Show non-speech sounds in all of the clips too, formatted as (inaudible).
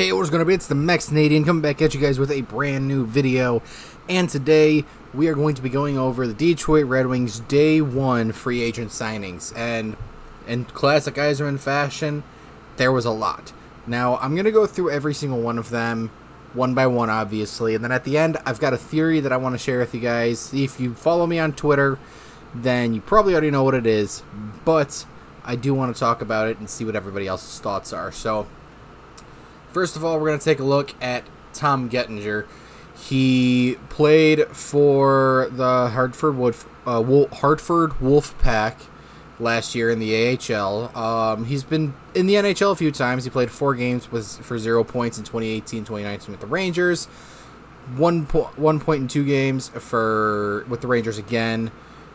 Hey, what's gonna be? It's the Mexinadian coming back at you guys with a brand new video. And today we are going to be going over the Detroit Red Wings day one free agent signings. And in classic Yzerman fashion, there was a lot. Now I'm gonna go through every single one of them, one by one, obviously. And then at the end, I've got a theory that I want to share with you guys. If you follow me on Twitter, then you probably already know what it is. But I do want to talk about it and see what everybody else's thoughts are. So First of all, we're going to take a look at Tom Gettinger. He played for the Hartford Wolf, uh, Wolf, Hartford Wolf Pack last year in the AHL. Um, he's been in the NHL a few times. He played four games with for zero points in 2018, 2019 with the Rangers. One po- one point in two games for with the Rangers again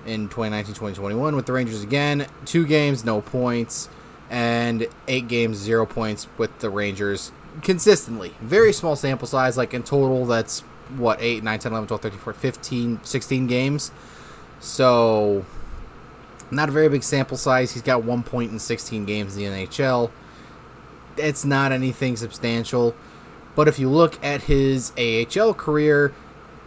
in 2019, 2021 with the Rangers again. Two games, no points, and eight games, zero points with the Rangers consistently. Very small sample size, like in total, that's what, 8, 9, 10, 11, 12, 13, 14, 15, 16 games. So, not a very big sample size. He's got one point in 16 games in the NHL. It's not anything substantial. But if you look at his AHL career,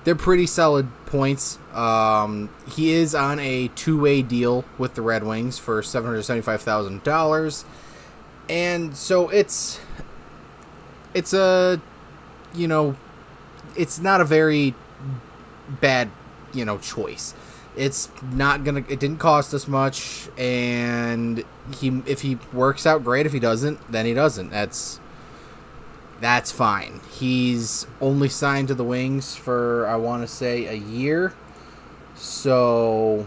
they're pretty solid points. Um, he is on a two way deal with the Red Wings for $775,000. And so it's it's a you know it's not a very bad you know choice. It's not gonna it didn't cost us much and he if he works out great if he doesn't then he doesn't. That's that's fine. He's only signed to the wings for i want to say a year. So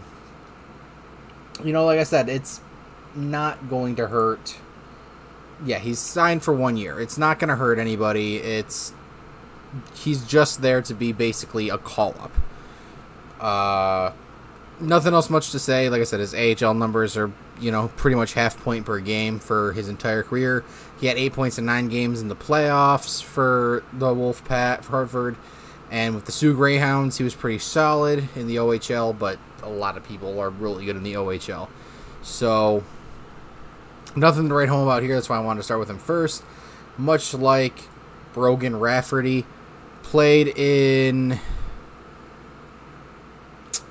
you know like i said it's not going to hurt yeah, he's signed for one year. It's not going to hurt anybody. It's he's just there to be basically a call up. Uh, nothing else much to say. Like I said, his AHL numbers are you know pretty much half point per game for his entire career. He had eight points in nine games in the playoffs for the Wolfpack for Hartford, and with the Soo Greyhounds, he was pretty solid in the OHL. But a lot of people are really good in the OHL, so Nothing to write home about here. That's why I wanted to start with him first. Much like Brogan Rafferty, played in.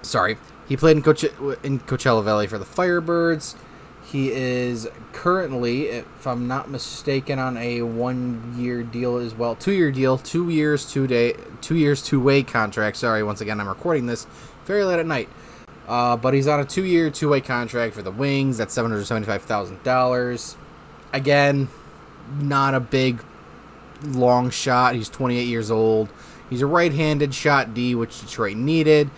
Sorry, he played in, Coach- in Coachella Valley for the Firebirds. He is currently, if I'm not mistaken, on a one-year deal as well. Two-year deal, two years, two day, two years, two-way contract. Sorry, once again, I'm recording this very late at night. Uh, but he's on a two-year, two-way contract for the Wings. That's seven hundred seventy-five thousand dollars. Again, not a big, long shot. He's twenty-eight years old. He's a right-handed shot D, which Detroit needed.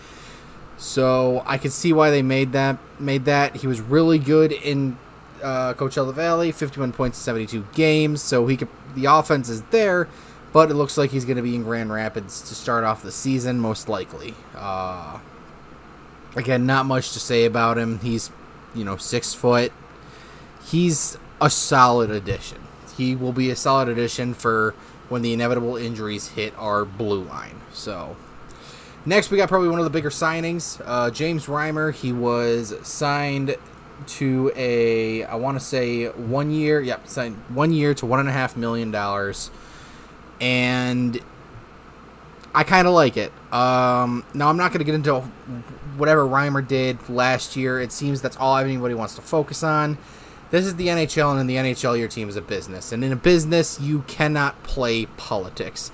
So I could see why they made that. Made that. He was really good in uh, Coachella Valley, fifty-one points in seventy-two games. So he could. The offense is there, but it looks like he's going to be in Grand Rapids to start off the season, most likely. Uh, Again, not much to say about him. He's, you know, six foot. He's a solid addition. He will be a solid addition for when the inevitable injuries hit our blue line. So, next we got probably one of the bigger signings. Uh, James Reimer. He was signed to a, I want to say one year. Yep, signed one year to one and a half million dollars, and I kind of like it. Um, now I'm not going to get into whatever Reimer did last year. It seems that's all anybody wants to focus on. This is the NHL, and in the NHL, your team is a business. And in a business, you cannot play politics.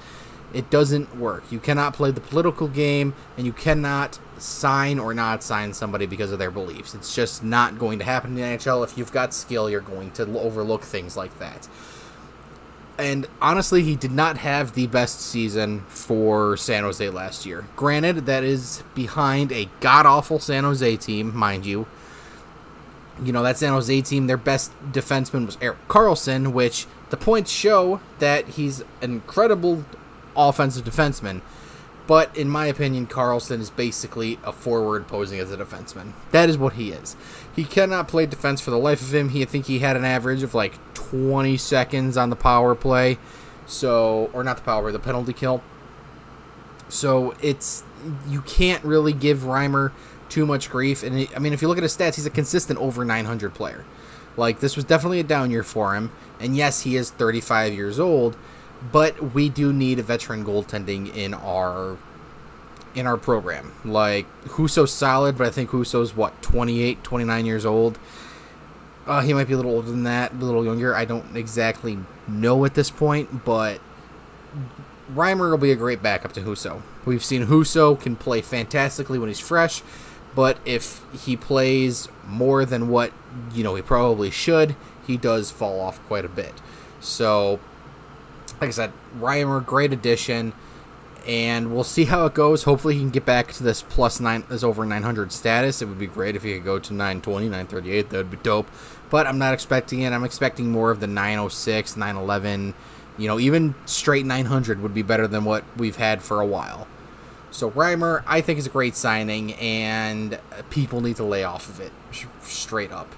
It doesn't work. You cannot play the political game, and you cannot sign or not sign somebody because of their beliefs. It's just not going to happen in the NHL. If you've got skill, you're going to overlook things like that and honestly, he did not have the best season for San Jose last year. Granted, that is behind a god awful San Jose team, mind you. You know, that San Jose team, their best defenseman was Erik Karlsson, which the points show that he's an incredible offensive defenseman. But in my opinion, Karlsson is basically a forward posing as a defenseman. That is what he is. He cannot play defense for the life of him. He I think he had an average of like 20 seconds on the power play. So, or not the power, the penalty kill. So it's you can't really give Reimer too much grief. And I mean, if you look at his stats, he's a consistent over 900 player. Like this was definitely a down year for him. And yes, he is 35 years old, but we do need a veteran goaltending in our in our program. Like Husso's solid, but I think Husso's what 28, 29 years old. Uh, he might be a little older than that, a little younger. I don't exactly know at this point, but Reimer will be a great backup to Husso. We've seen Husso can play fantastically when he's fresh, but if he plays more than what you know he probably should, he does fall off quite a bit. So, like I said, Reimer, great addition, and we'll see how it goes. Hopefully, he can get back to this plus nine, this over 900 status. It would be great if he could go to 920, 938. That would be dope. But I'm not expecting it. I'm expecting more of the 906, 911 you know, even straight 900 would be better than what we've had for a while. So Reimer, I think is a great signing, and people need to lay off of it straight up.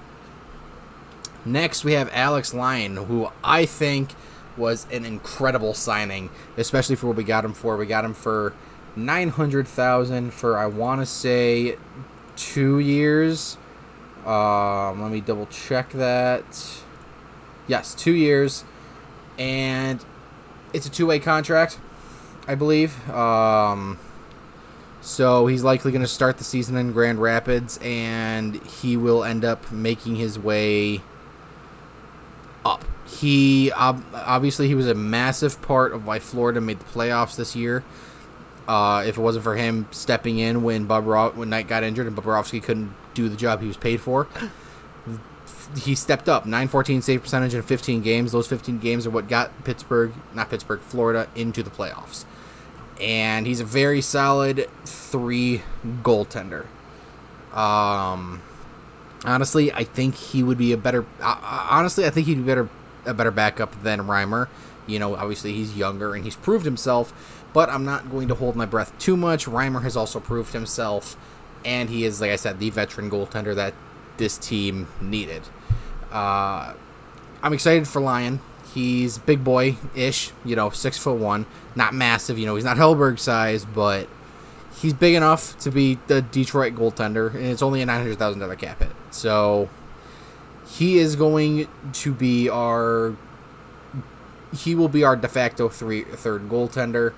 Next, we have Alex Lyon, who I think was an incredible signing, especially for what we got him for. We got him for 900,000 for I want to say 2 years. Um, let me double check that. Yes, 2 years and it's a two-way contract, I believe. Um, so he's likely going to start the season in Grand Rapids, and he will end up making his way He obviously he was a massive part of why Florida made the playoffs this year. Uh, if it wasn't for him stepping in when Bobrovsky, when Knight got injured and Bobrovsky couldn't do the job he was paid for, he stepped up. 914 save percentage in 15 games. Those 15 games are what got pittsburgh not pittsburgh florida into the playoffs. And he's a very solid three goaltender. Um honestly i think he would be a better uh, honestly i think he'd be better a better backup than reimer you know obviously he's younger and he's proved himself but i'm not going to hold my breath too much reimer has also proved himself and he is like i said the veteran goaltender that this team needed uh, I'm excited for Lyon. He's big boy ish, you know, six foot one, not massive. You know, he's not Hellberg size, but he's big enough to be the Detroit goaltender, and it's only a nine hundred thousand dollar cap hit. So he is going to be our he will be our de facto three third goaltender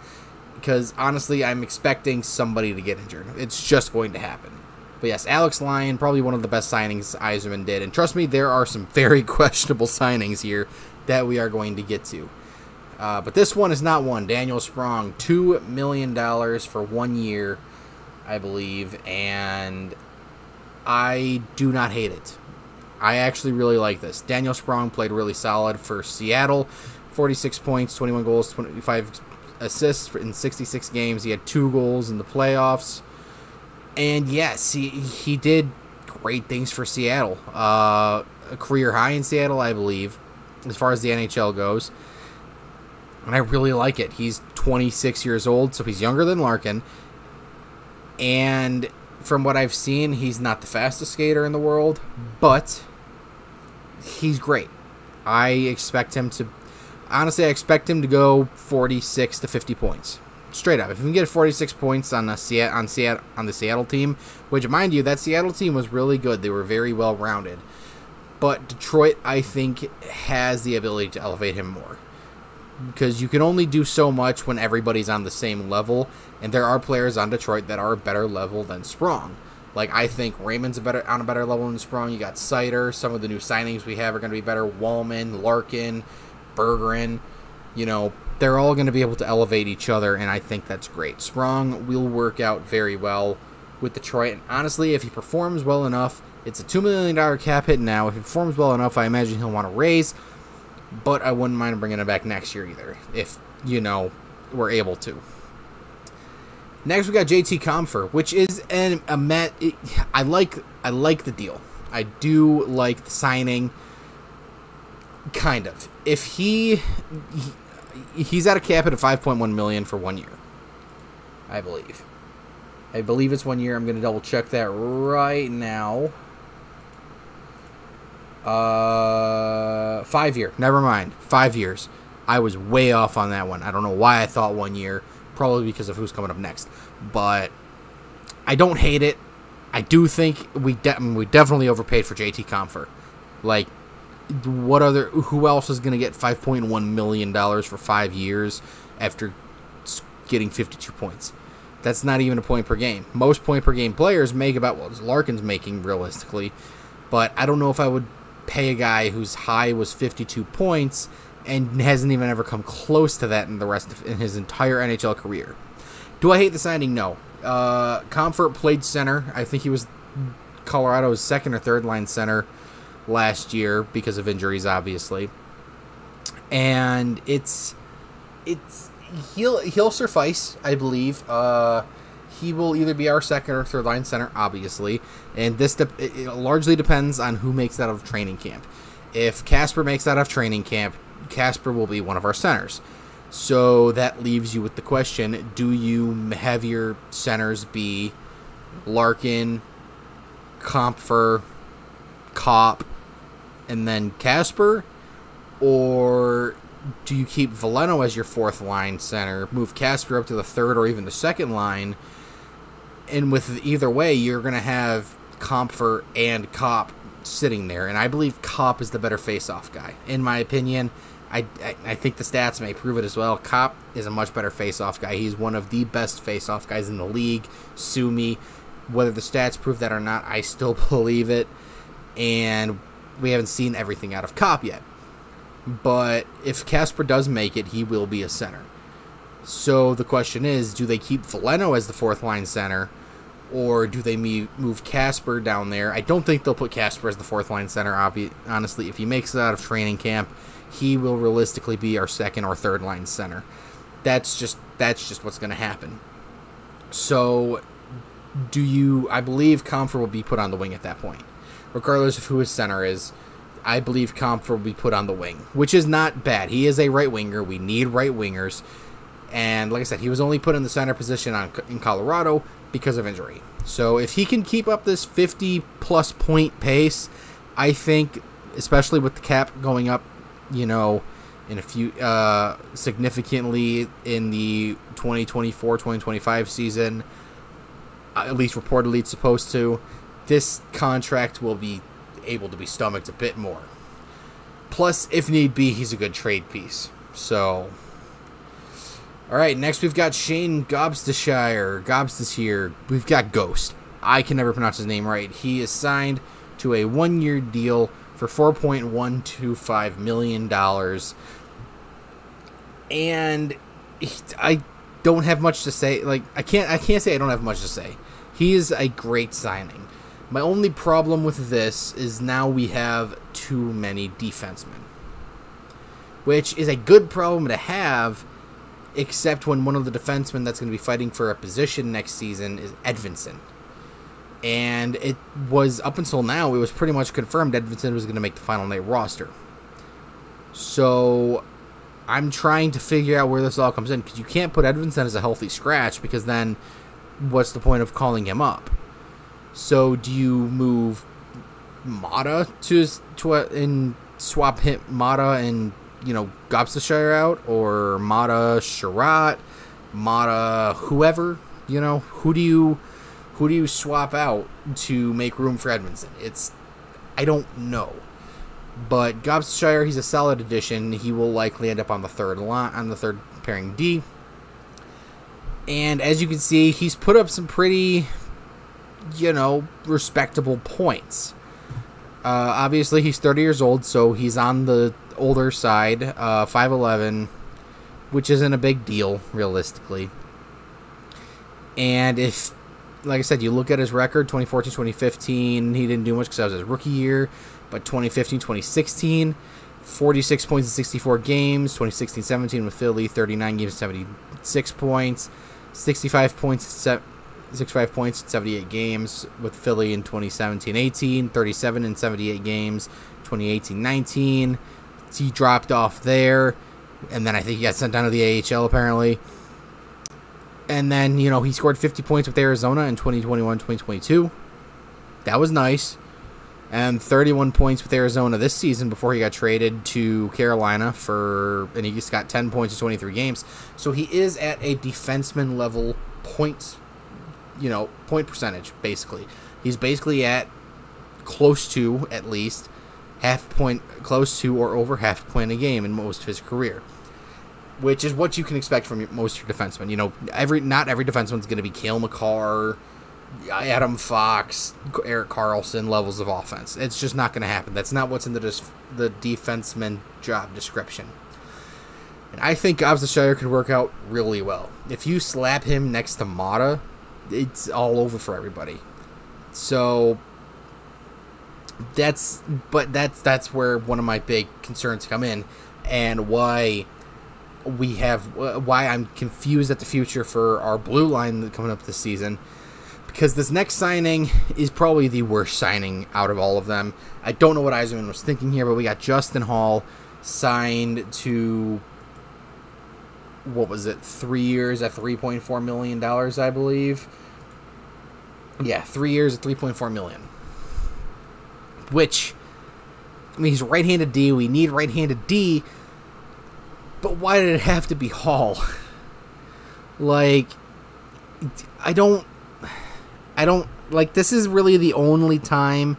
because honestly, I'm expecting somebody to get injured. It's just going to happen. But yes, Alex Lyon, probably one of the best signings Yzerman did. And trust me, there are some very (laughs) questionable signings here that we are going to get to. Uh, but this one is not one. Daniel Sprong, $2 million for one year, I believe. And I do not hate it. I actually really like this. Daniel Sprong played really solid for Seattle 46 points, 21 goals, 25 assists in 66 games. He had two goals in the playoffs. And yes, he he did great things for Seattle. Uh, a career high in Seattle, I believe, as far as the NHL goes. And I really like it. He's 26 years old, so he's younger than Larkin. And from what I've seen, he's not the fastest skater in the world, but he's great. I expect him to honestly I expect him to go 46 to 50 points straight up. If you can get 46 points on the Seattle, on on the Seattle team, which mind you, that Seattle team was really good. They were very well rounded. But Detroit, I think, has the ability to elevate him more. Because you can only do so much when everybody's on the same level, and there are players on Detroit that are better level than Sprong. Like I think Raymond's a better on a better level than Sprong. You got Seider. Some of the new signings we have are going to be better. Walman, Larkin, Bergeron. You know, they're all going to be able to elevate each other, and I think that's great. Sprong will work out very well with Detroit. And honestly, if he performs well enough, it's a $2 million cap hit now. If he performs well enough, I imagine he'll want to raise, but I wouldn't mind bringing him back next year either, if, you know, we're able to. Next, we got JT Compher, which is an, a met. I like I like the deal. I do like the signing. Kind of. If he, he he's at a cap at a 5.1 million for one year. I believe. I believe it's one year. I'm going to double check that right now. Uh, five year. Never mind. Five years. I was way off on that one. I don't know why I thought one year. Probably because of who's coming up next. But I don't hate it. I do think we de- we definitely overpaid for JT Compher. Like what other who else is going to get 5.1 million dollars for 5 years after getting 52 points that's not even a point per game most point per game players make about what larkin's making realistically but i don't know if i would pay a guy whose high was 52 points and hasn't even ever come close to that in the rest of in his entire nhl career do i hate the signing no uh, Compher played center i think he was colorado's second or third line center last year because of injuries, obviously. And it's it's he'll he'll suffice, I believe. Uh, he will either be our second or third line center, obviously, and this de- largely depends on who makes that of training camp. If Kasper makes that of training camp, Kasper will be one of our centers. So that leaves you with the question: Do you have your centers be Larkin, Compher, Copp, and then Kasper? or do you keep Veleno as your fourth line center, move Kasper up to the third or even the second line, and with either way, you're going to have Compher and Copp sitting there, and I believe Copp is the better face-off guy, in my opinion. I, I, I think the stats may prove it as well. Copp is a much better face-off guy. He's one of the best face-off guys in the league. Sue me. Whether the stats prove that or not, I still (laughs) believe it. And we haven't seen everything out of Copp yet. But if Kasper does make it, he will be a center. So the question is, do they keep Veleno as the fourth line center, or do they move Kasper down there? I don't think they'll put Kasper as the fourth line center. Obvi- honestly, if he makes it out of training camp, he will realistically be our second or third line center. That's just that's just what's going to happen. So, do you? I believe Compher will be put on the wing at that point regardless of who his center is. I believe Compher will be put on the wing, which is not bad. He is a right winger. We need right wingers. And like I said, he was only put in the center position on, in Colorado because of injury. So if he can keep up this 50 plus point pace, I think, especially with the cap going up, you know, in a few uh, significantly in the 2024 2025 season, at least reportedly it's supposed to this contract will be able to be stomached a bit more. Plus, if need be, he's a good trade piece. So, all right, next we've got Shane Gobstashire. Gobstas here. We've got Ghost. I can never pronounce his name right. He is signed to a one-year deal for four point one two five million dollars, and I don't have much to say. Like, I can't. I can't say I don't have much to say. He is a great signing. My only problem with this is now we have too many defensemen. Which is a good problem to have, except when one of the defensemen that's going to be fighting for a position next season is Edvinsson. And it was, up until now, it was pretty much confirmed Edvinsson was going to make the final night roster. So I'm trying to figure out where this all comes in because you can't put Edvinsson as a healthy scratch because then what's the point of calling him up? So do you move Maatta to to and swap him Maatta and you know Gobstashire out or Maatta Chiarot, Maatta whoever you know who do you who do you swap out to make room for Edvinsson? It's I don't know. But Gobstashire, he's a solid addition. He will likely end up on the third line on the third pairing D. And as you can see, he's put up some pretty you know, respectable points. Uh, obviously, he's 30 years old, so he's on the older side, uh, 5'11, which isn't a big deal, realistically. And if, like I said, you look at his record 2014 2015, he didn't do much because that was his rookie year, but 2015 2016, 46 points in 64 games, 2016 17 with Philly, 39 games, 76 points, 65 points, 65 points in 78 games with Philly in 2017-18, 37 in 78 games, 2018-19. He dropped off there, and then I think he got sent down to the AHL apparently. And then, you know, he scored 50 points with Arizona in 2021-2022. That was nice. And 31 points with Arizona this season before he got traded to Carolina for and he just got 10 points in 23 games. So he is at a defenseman level points you know, point percentage, basically. He's basically at close to, at least, half point close to or over half point a game in most of his career. Which is what you can expect from most of your defensemen. You know, every not every defenseman's going to be Cale Makar, Adam Fox, Erik Karlsson levels of offense. It's just not going to happen. That's not what's in the dis- the defenseman job description. And I think Gobs could work out really well. If you slap him next to Maatta, it's all over for everybody. So that's but that's that's where one of my big concerns come in and why we have uh, why I'm confused at the future for our blue line coming up this season because this next signing is probably the worst signing out of all of them. I don't know what Yzerman was thinking here, but we got Justin Holl signed to what was it, three years at three point four million dollars, I believe. Yeah, three years at three point four million. Which I mean he's right handed D, we need right handed D, but why did it have to be Holl? like I don't I don't like this is really the only time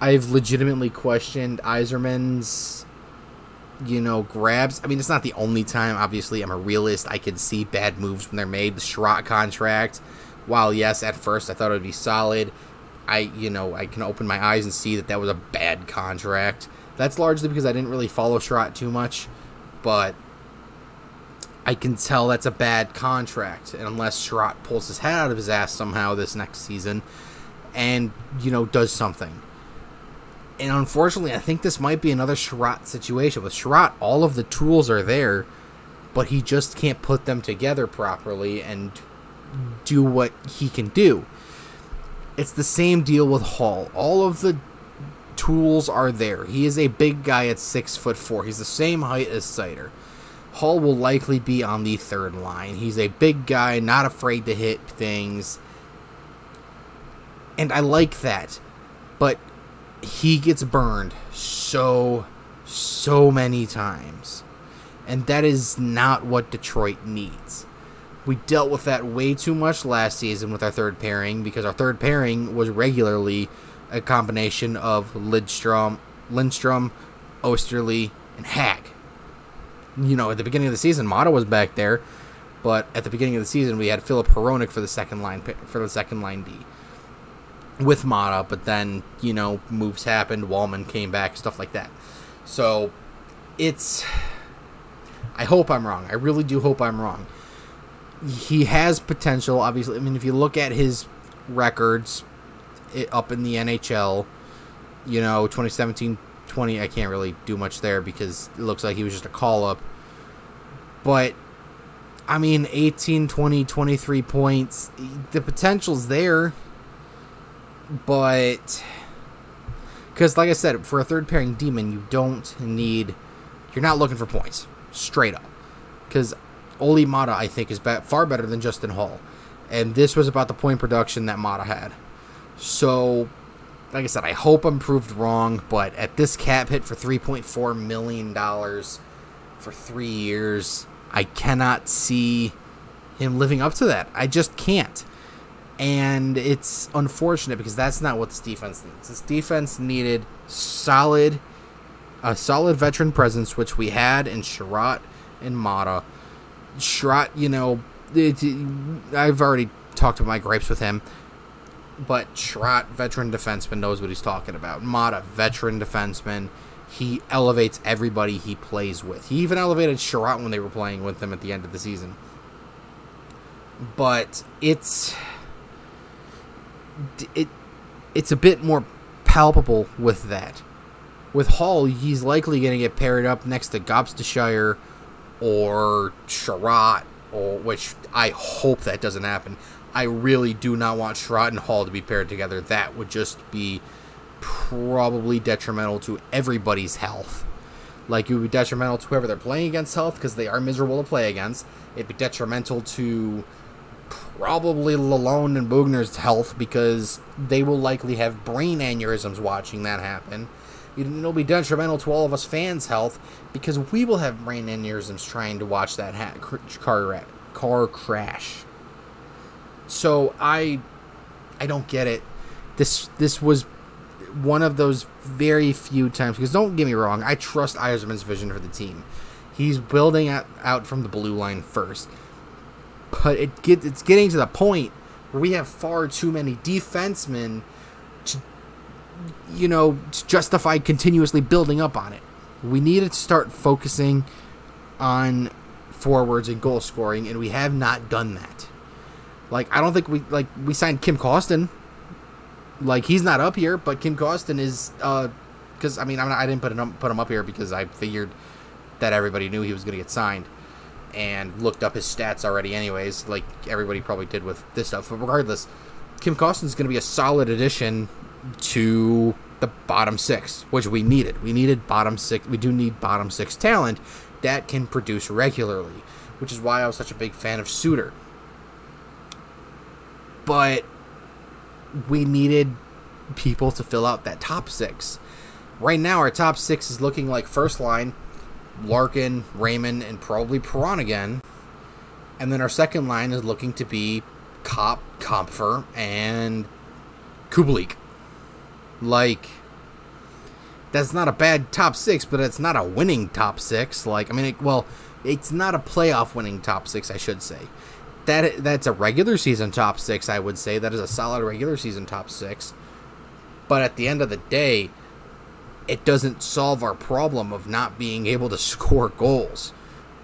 I've legitimately questioned Yzerman's you know, grabs. I mean, it's not the only time. Obviously, I'm a realist. I can see bad moves when they're made. The Chiarot contract, while yes, at first I thought it would be solid, I, you know, I can open my eyes and see that that was a bad contract. That's largely because I didn't really follow Chiarot too much, but I can tell that's a bad contract. And unless Chiarot pulls his head out of his ass somehow this next season and, you know, does something and unfortunately, I think this might be another Chiarot situation. With Chiarot, all of the tools are there, but he just can't put them together properly and do what he can do. It's the same deal with Holl. All of the tools are there. He is a big guy at six foot four. He's the same height as Seider. Holl will likely be on the third line. He's a big guy, not afraid to hit things. And I like that. But he gets burned so, so many times. And that is not what Detroit needs. We dealt with that way too much last season with our third pairing because our third pairing was regularly a combination of Lidstrom, Lindstrom, Oesterle, and Hack. You know, at the beginning of the season, Maatta was back there, but at the beginning of the season, we had Filip Hronek for the second line for the second line D with Maatta. but then, you know, moves happened, Walman came back, stuff like that. So it's I hope I'm wrong. I really do hope I'm wrong. He has potential, obviously. I mean, if you look at his records up in the NHL, you know, 2017 20, I can't really do much there because it looks like he was just a call up. But I mean, 18, 20, 23 points. The potential's there but because like I said, for a third pairing demon, you don't need. You're not looking for points, straight up. Because Olli Maatta, I think, is be- far better than Justin Holl. and this was about the point production that Maatta had. So, like I said, I hope I'm proved wrong, but at this cap hit for 3.4 million dollars for three years, I cannot see him living up to that. I just can't and it's unfortunate because that's not what this defense needs. This defense needed solid, a solid veteran presence, which we had in Chiarot and Maatta. Chiarot, you know, it, I've already talked about my gripes with him, but Chiarot, veteran defenseman, knows what he's talking about. Maatta, veteran defenseman, he elevates everybody he plays with. He even elevated Chiarot when they were playing with him at the end of the season. But it's it it's a bit more palpable with that. With Holl, he's likely going to get paired up next to Gobstashire or Chiarot, which I hope that doesn't happen. I really do not want Chiarot and Holl to be paired together. That would just be probably detrimental to everybody's health. Like it would be detrimental to whoever they're playing against health because they are miserable to play against. It'd be detrimental to probably Lalonde and Boughner's health because they will likely have brain aneurysms watching that happen. It'll be detrimental to all of us fans' health because we will have brain aneurysms trying to watch that ha- car car crash. So I I don't get it. This this was one of those very few times because don't get me wrong, I trust Yzerman's vision for the team. He's building out, out from the blue line first, but it get it's getting to the point where we have far too many defensemen to, you know, justify continuously building up on it. We needed to start focusing on forwards and goal scoring, and we have not done that. Like I don't think we like we signed Klim Kostin. Like he's not up here, but Klim Kostin is because uh, I mean I'm not, I didn't put him put him up here because I figured that everybody knew he was going to get signed and looked up his stats already anyways like everybody probably did with this stuff but regardless Klim Kostin's going to be a solid addition to the bottom six which we needed we needed bottom six we do need bottom six talent that can produce regularly which is why I was such a big fan of Suter but we needed people to fill out that top six right now our top six is looking like first line Larkin, Raymond, and probably Perron again. And then our second line is looking to be Copp, Compher, and Kubalik. Like, that's not a bad top six, but it's not a winning top six. Like, I mean, it, well, it's not a playoff winning top six, I should say. That that's a regular season top six, I would say. That is a solid regular season top six. But at the end of the day, it doesn't solve our problem of not being able to (laughs) score goals.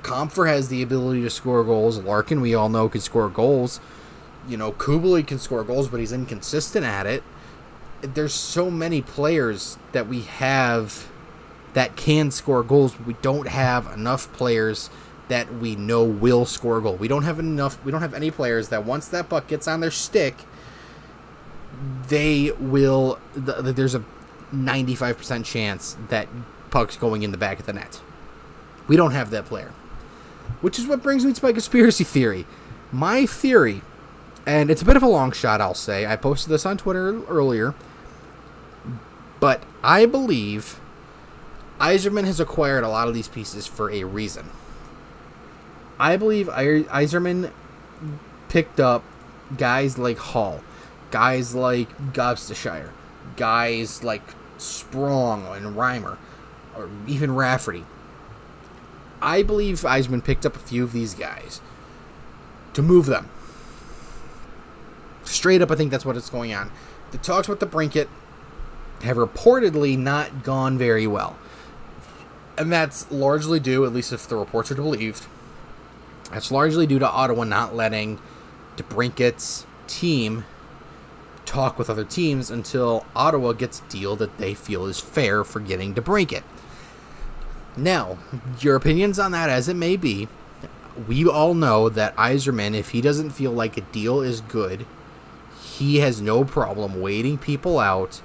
Compher has the ability to score goals. Larkin, we all know, can score goals. You know, Kubalik can score goals, but he's inconsistent at it. There's so many players that we have that can score goals, but we don't have enough players that we know will score a goal. We don't have enough. We don't have any players that once that puck gets on their stick, they will. There's a 95% chance that puck's going in the back of the net. We don't have that player. Which is what brings me to my conspiracy theory. My theory, and it's a bit of a long shot, I'll say. I posted this on Twitter earlier. But I believe Yzerman has acquired a lot of these pieces for a reason. I believe Yzerman picked up guys like Holl, guys like Gostisbehere, guys like Sprong and Reimer, or even Rafferty. I believe Yzerman picked up a few of these guys to move them. Straight up, I think that's what is going on. The talks with DeBrincat have reportedly not gone very well. And that's largely due, at least if the reports are believed, that's largely due to Ottawa not letting DeBrincat's team talk with other teams until Ottawa gets a deal that they feel is fair for getting DeBrincat. Now, your opinions on that as it may be, we all know that Yzerman, if he doesn't feel like a deal is good, he has no problem waiting people out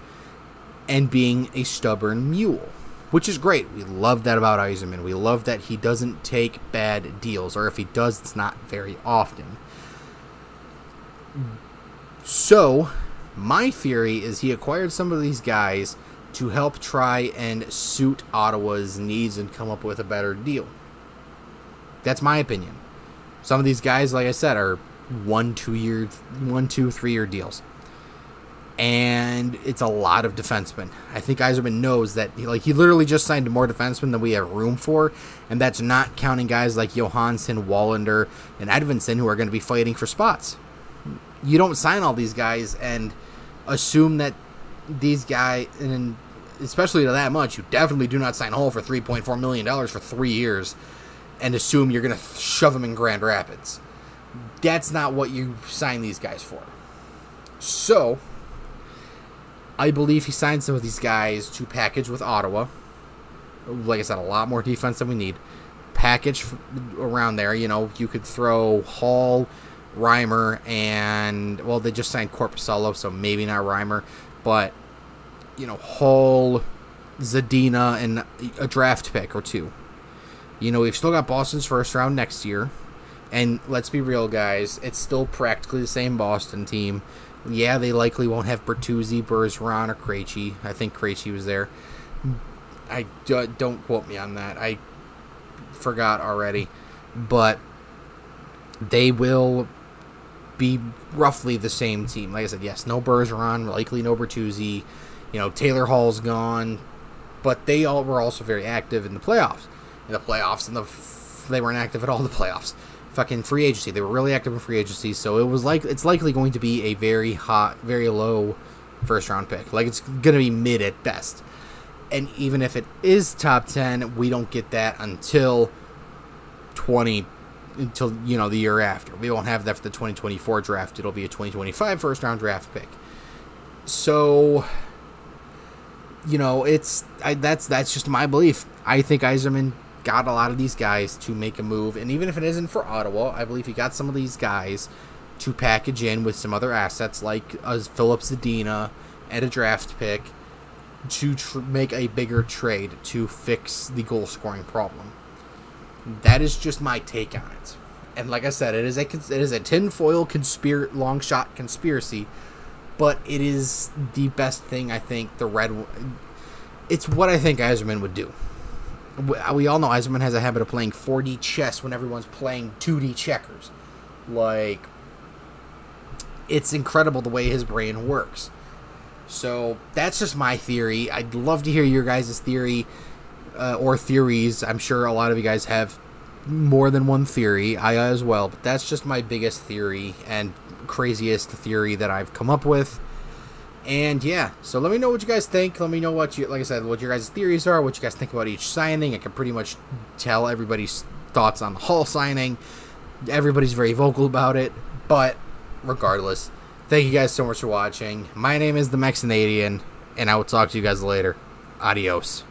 and being a stubborn mule, which is great. We love that about Yzerman. We love that he doesn't take bad deals, or if he does, it's not very often. So, my theory is he acquired some of these guys to help try and suit Ottawa's needs and come up with a better deal. That's my opinion. Some of these guys, like I said, are one, two year, one, two, three year deals, and it's a lot of defensemen. I think Yzerman knows that. Like he literally just signed more defensemen than we have room for, and that's not counting guys like Johansson, Wallinder, and Edvinsson who are going to be fighting for spots. You don't sign all these guys and assume that these guys, and especially to that much, you definitely do not sign Holl for three point four million dollars for three years, and assume you're going to shove them in Grand Rapids. That's not what you sign these guys for. So, I believe he signed some of these guys to package with Ottawa. Like I said, a lot more defense than we need. Package around there, you know, you could throw Holl, Reimer and well, they just signed Korpisalo, so maybe not Reimer, but you know, Holl, Zadina, and a draft pick or two. You know, we've still got Boston's first round next year, and let's be real, guys, it's still practically the same Boston team. Yeah, they likely won't have Bertuzzi, Bergeron, or Krejci. I think Krejci was there. I don't quote me on that. I forgot already, but they will be roughly the same team. Like I said, yes, no Bergeron, likely no Bertuzzi. You know, Taylor Hall's gone, but they all were also very active in the playoffs. In the playoffs, and the they weren't active at all in the playoffs. Fucking free agency, they were really active in free agency, so it was like it's likely going to be a very hot, very low first round pick. Like it's gonna be mid at best. And even if it is top ten, we don't get that until twenty until you know the year after. We won't have that for the 2024 draft. It'll be a 2025 first round draft pick. So, you know, it's I, that's that's just my belief. I think Yzerman got a lot of these guys to make a move, and even if it isn't for Ottawa, I believe he got some of these guys to package in with some other assets like uh, Filip Zadina and a draft pick to tr- make a bigger trade to fix the goal scoring problem. That is just my take on it. And like I said, it is a it is a tinfoil conspir long shot conspiracy, but it is the best thing I think the Red. It's what I think Yzerman would do. We all know Yzerman has a habit of playing 4D chess when everyone's playing 2D checkers. Like, it's incredible the way his brain works. So that's just my theory. I'd love to hear your guys' theory uh, or theories. I'm sure a lot of you guys have more than one theory. I as well, but that's just my biggest theory and craziest theory that I've come up with. And yeah, so let me know what you guys think. Let me know what you, like I said, what your guys' theories are, what you guys think about each signing. I can pretty much tell everybody's thoughts on the Holl signing. Everybody's very vocal about it, but regardless, thank you guys so much for watching. My name is the Mexinadian, and I will talk to you guys later. Adios.